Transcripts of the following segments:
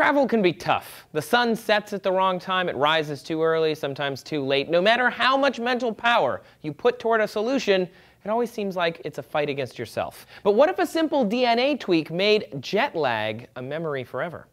Travel can be tough. The sun sets at the wrong time, it rises too early, sometimes too late. No matter how much mental power you put toward a solution, it always seems like it's a fight against yourself. But what if a simple DNA tweak made jet lag a memory forever?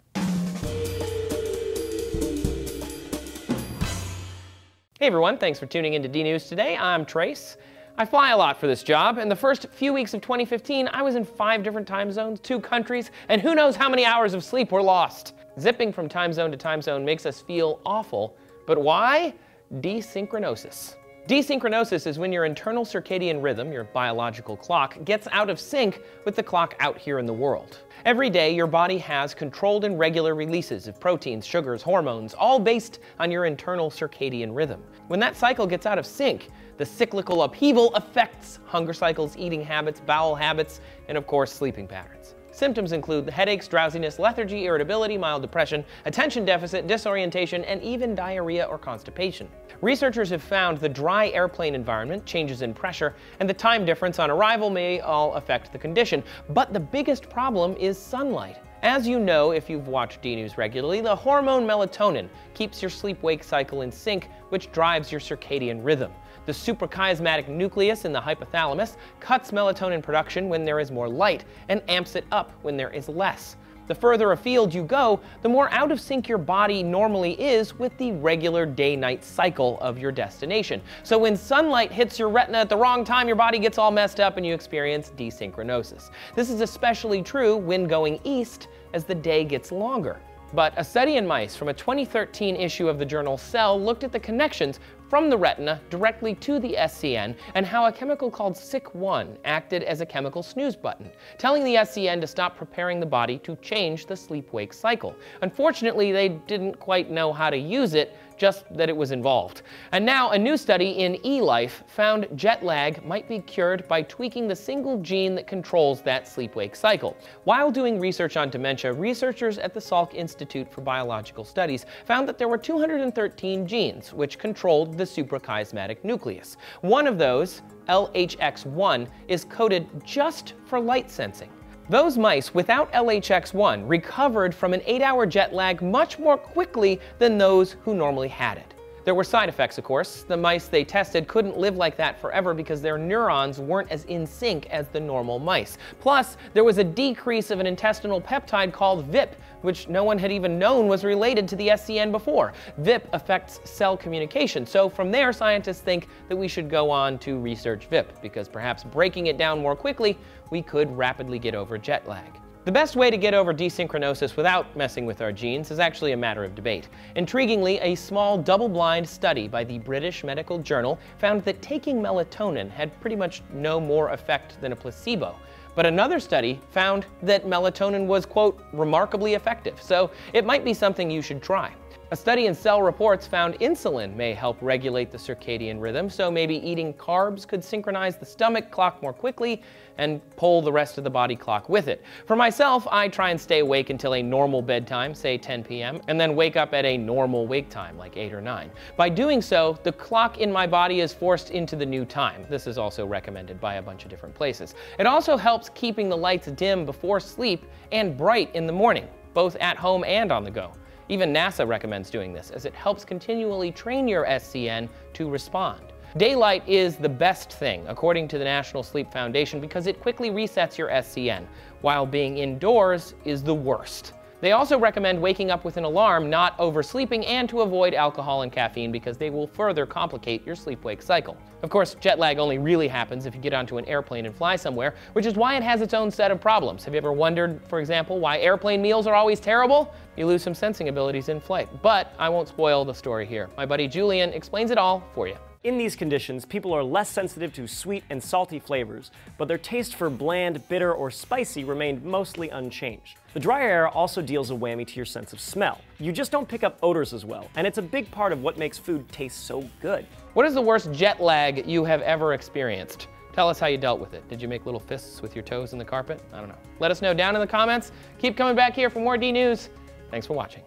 Hey everyone, thanks for tuning in to DNews today. I'm Trace. I fly a lot for this job. In the first few weeks of 2015, I was in five different time zones, two countries, and who knows how many hours of sleep were lost. Zipping from time zone to time zone makes us feel awful. But why? Desynchronosis. Desynchronosis is when your internal circadian rhythm, your biological clock, gets out of sync with the clock out here in the world. Every day, your body has controlled and regular releases of proteins, sugars, hormones, all based on your internal circadian rhythm. When that cycle gets out of sync, the cyclical upheaval affects hunger cycles, eating habits, bowel habits, and of course, sleeping patterns. Symptoms include headaches, drowsiness, lethargy, irritability, mild depression, attention deficit, disorientation, and even diarrhea or constipation. Researchers have found the dry airplane environment, changes in pressure, and the time difference on arrival may all affect the condition. But the biggest problem is sunlight. As you know if you've watched D-News regularly, the hormone melatonin keeps your sleep-wake cycle in sync, which drives your circadian rhythm. The suprachiasmatic nucleus in the hypothalamus cuts melatonin production when there is more light and amps it up when there is less. The further afield you go, the more out of sync your body normally is with the regular day-night cycle of your destination. So when sunlight hits your retina at the wrong time, your body gets all messed up and you experience desynchronosis. This is especially true when going east as the day gets longer. But a study in mice from a 2013 issue of the journal Cell looked at the connections from the retina directly to the SCN and how a chemical called SIK1 acted as a chemical snooze button, telling the SCN to stop preparing the body to change the sleep-wake cycle. Unfortunately, they didn't quite know how to use it, just that it was involved. And now a new study in eLife found jet lag might be cured by tweaking the single gene that controls that sleep-wake cycle. While doing research on dementia, researchers at the Salk Institute for Biological Studies found that there were 213 genes which controlled the suprachiasmatic nucleus. One of those, LHX1, is coded just for light sensing. Those mice without LHX1 recovered from an 8-hour jet lag much more quickly than those who normally had it. There were side effects, of course. The mice they tested couldn't live like that forever because their neurons weren't as in sync as the normal mice. Plus, there was a decrease of an intestinal peptide called VIP, which no one had even known was related to the SCN before. VIP affects cell communication, so from there, scientists think that we should go on to research VIP, because perhaps breaking it down more quickly, we could rapidly get over jet lag. The best way to get over desynchronosis without messing with our genes is actually a matter of debate. Intriguingly, a small double-blind study by the British Medical Journal found that taking melatonin had pretty much no more effect than a placebo. But another study found that melatonin was, quote, remarkably effective, so it might be something you should try. A study in Cell Reports found insulin may help regulate the circadian rhythm, so maybe eating carbs could synchronize the stomach clock more quickly and pull the rest of the body clock with it. For myself, I try and stay awake until a normal bedtime, say 10 p.m., and then wake up at a normal wake time, like 8 or 9. By doing so, the clock in my body is forced into the new time. This is also recommended by a bunch of different places. It also helps keeping the lights dim before sleep and bright in the morning, both at home and on the go. Even NASA recommends doing this as it helps continually train your SCN to respond. Daylight is the best thing, according to the National Sleep Foundation, because it quickly resets your SCN, while being indoors is the worst. They also recommend waking up with an alarm, not oversleeping, and to avoid alcohol and caffeine because they will further complicate your sleep-wake cycle. Of course, jet lag only really happens if you get onto an airplane and fly somewhere, which is why it has its own set of problems. Have you ever wondered, for example, why airplane meals are always terrible? You lose some sensing abilities in flight. But I won't spoil the story here. My buddy Julian explains it all for you. In these conditions, people are less sensitive to sweet and salty flavors, but their taste for bland, bitter, or spicy remained mostly unchanged. The dry air also deals a whammy to your sense of smell. You just don't pick up odors as well, and it's a big part of what makes food taste so good. What is the worst jet lag you have ever experienced? Tell us how you dealt with it. Did you make little fists with your toes in the carpet? I don't know. Let us know down in the comments. Keep coming back here for more D News. Thanks for watching.